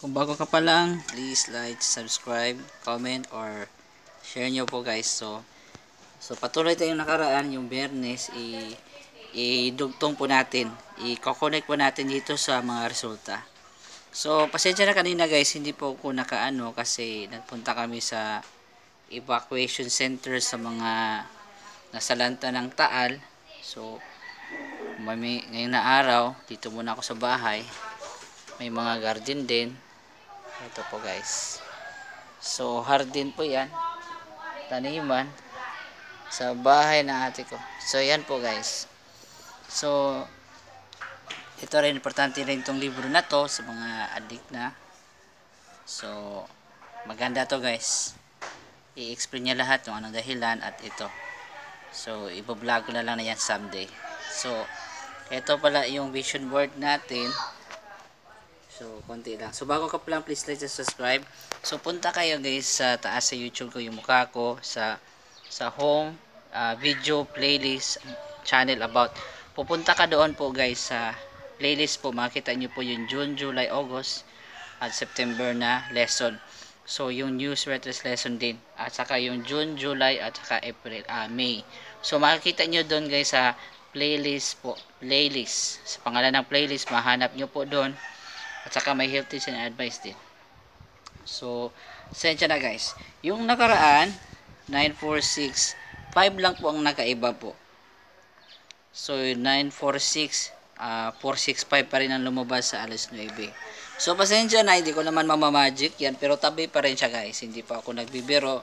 kung bago ka pa lang, please like, subscribe, comment, or share nyo po guys. So, so patuloy tayong nakaraan, yung Bernes, i idugtong po natin. I-connect po natin dito sa mga resulta. So, pasensya na kanina guys, hindi po ako nakaano kasi nagpunta kami sa evacuation center sa mga nasa lanta ng Taal. So, may, ngayon na araw, dito muna ako sa bahay. May mga garden din. Ito po guys. So, hardin po yan. Taniman. Sa bahay ng ate ko. So, yan po guys. So, ito rin, importante rin itong libro na to sa mga addict na. So, maganda to guys. I-explain niya lahat kung anong dahilan at ito. So, ibablog ko na lang na yan someday. So, ito pala yung vision board natin. So, konti lang. So, bago ka pa lang, please like and subscribe. So, punta kayo guys sa taas sa YouTube ko, yung mukha ko, sa sa home, uh, video, playlist, channel about. Pupunta ka doon po guys sa playlist po. Makita nyo po yung June, July, August, at September na lesson. So, yung news retress lesson din. At saka yung June, July, at saka April, ah, May. So, makikita nyo doon guys sa playlist po. Playlist. Sa pangalan ng playlist, mahanap nyo po doon. At saka may health tips and advice din. So, sensya na guys. Yung nakaraan, 946, 5 lang po ang nakaiba po. So, 946, uh, 465 pa rin ang lumabas sa alas 9. So, pasensya na, hindi ko naman mamamagic yan, pero tabi pa rin siya guys. Hindi pa ako nagbibiro.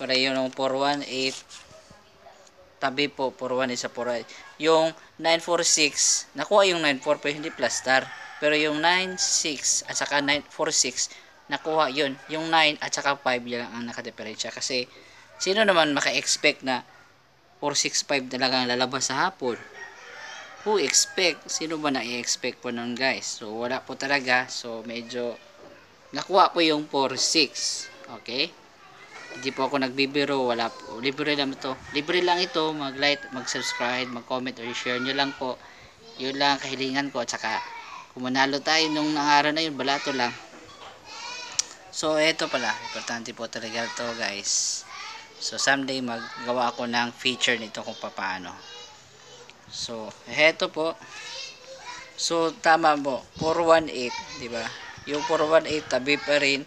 Para yun yung 418, tabi po, 418 sa 418. Yung 946, nakuha yung 94 pero hindi plus star. Pero yung 96 at saka 946, nakuha yun. Yung 9 at saka 5 yan ang nakadiferensya. Kasi, sino naman maka-expect na 465 talagang lalabas sa hapon? Who expect? Sino ba na-expect po nun guys? So, wala po talaga. So, medyo nakuha po yung 46. Okay? Hindi po ako nagbibiro. Wala po. Libre lang ito. Libre lang ito. Mag-like, mag-subscribe, mag-comment, or share nyo lang po. Yun lang kahilingan ko. At saka, kung tayo nung araw na yun, balato lang. So, eto pala. Importante po talaga ito guys. So, someday maggawa ako ng feature nito kung paano. So, heto po. So, tama mo. 418, di ba? Yung 418, tabi pa rin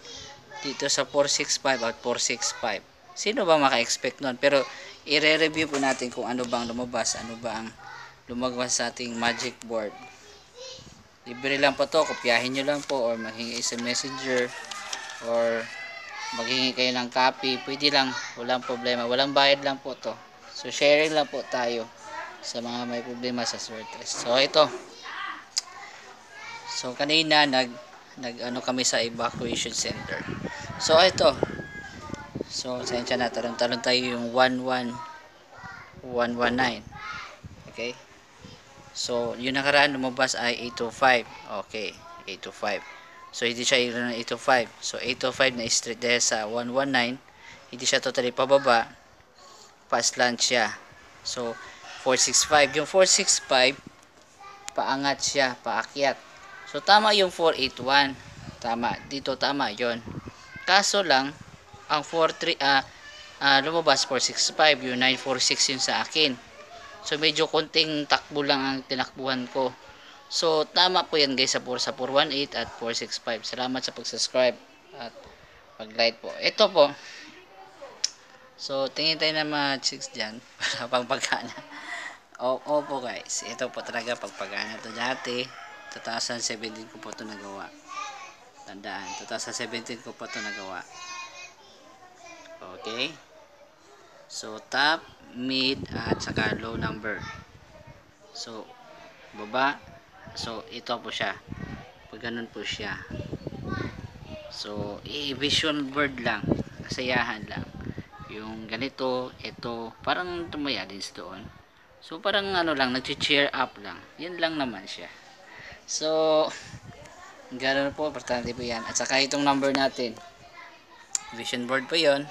dito sa 465 at 465. Sino ba maka-expect nun? Pero, i-review po natin kung ano bang lumabas, ano ba ang lumabas sa ating magic board. Libre lang po to, kopyahin nyo lang po or maghingi sa messenger or maghingi kayo ng copy, pwede lang, walang problema, walang bayad lang po to. So sharing lang po tayo sa mga may problema sa Swertres. So ito. So kanina nag nag ano kami sa evacuation center. So ito. So sensya na talon-talon tayo yung 11 119. Okay? So yung nakaraan lumabas ay 825. Okay, 825. So, hindi siya yung 805. So, 805 na straight dahil sa 119. Hindi siya totally pababa. Fast lunch siya. So, 465. Yung 465, paangat siya, paakyat. So, tama yung 481. Tama. Dito, tama yon Kaso lang, ang 43, ah, uh, uh, lumabas 465. Yung 946 yun sa akin. So, medyo konting takbo lang ang tinakbuhan ko. So, tama po yan guys sa 4 sa 418 at 465. Salamat sa pag-subscribe at pag-like po. Ito po. So, tingin tayo na mga chicks dyan para pagpagana. O, opo guys. Ito po talaga pagpagana to dati. 2017 ko po ito nagawa. Tandaan. 2017 ko po ito nagawa. Okay. So, top, mid, at saka low number. So, baba, So, ito po siya. Pag ganun po siya. So, i-vision board lang. Kasayahan lang. Yung ganito, ito, parang tumaya din doon. So, parang ano lang, nag-cheer up lang. Yan lang naman siya. So, ganun po, importante po yan. At saka itong number natin. Vision board po yon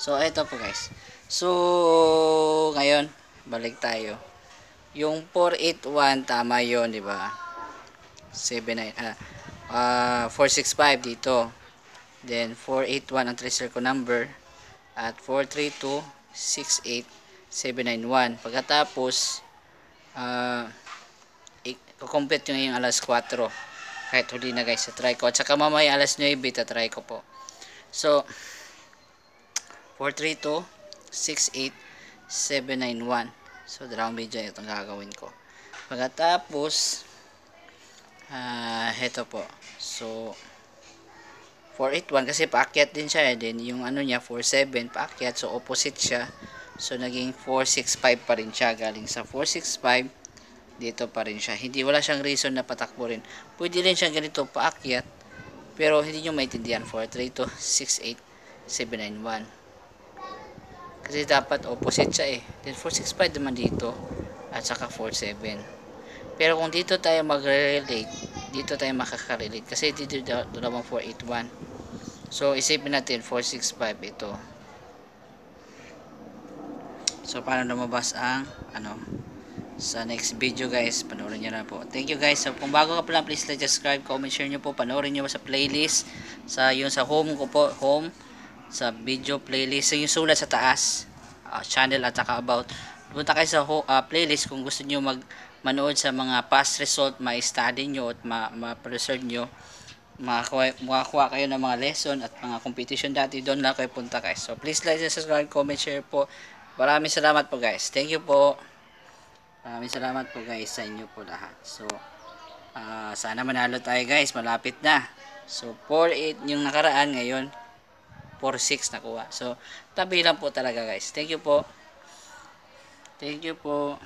So, ito po guys. So, ngayon, balik tayo yung 481 tama yon di ba 79 ah ah, 465 dito. Then 481 ang tracer ko number at 432 68791. Pagkatapos ah i-complete yung yung alas 4 kahit huli na guys sa try ko at saka mamaya alas 9 try ko po so 432 68791 so dalawang video itong gagawin ko. Pagkatapos ah heto po. So 481 kasi paakyat din siya eh. then yung ano niya 47 paakyat. So opposite siya. So naging 465 pa rin siya. Galing sa 465 dito pa rin siya. Hindi wala siyang reason na patakbo rin. Pwede rin siyang ganito paakyat. Pero hindi nyo maintindihan. 432 68791 kasi dapat opposite siya eh. Then 465 naman dito at saka 47 pero kung dito tayo magre-relate dito tayo makaka-relate. Kasi dito dalawang 481 so isipin natin 465 ito. So paano lumabas ang ano sa next video guys? Panoorin nyo na po. Thank you guys. So kung bago ka pala please like subscribe comment share nyo po. Panoorin nyo sa playlist sa yung sa home ko po home sa video playlist yung sulat sa taas uh, channel at saka about punta kayo sa uh, playlist kung gusto nyo mag manood sa mga past result ma-study nyo at ma-preserve nyo makakuha, makakuha kayo ng mga lesson at mga competition dati doon lang kayo punta guys so please like subscribe comment share po maraming salamat po guys thank you po Maraming salamat po guys sa inyo po lahat. So, uh, sana manalo tayo guys. Malapit na. So, 4-8 yung nakaraan ngayon. 4-6 nakuha. So, tabi lang po talaga guys. Thank you po. Thank you po.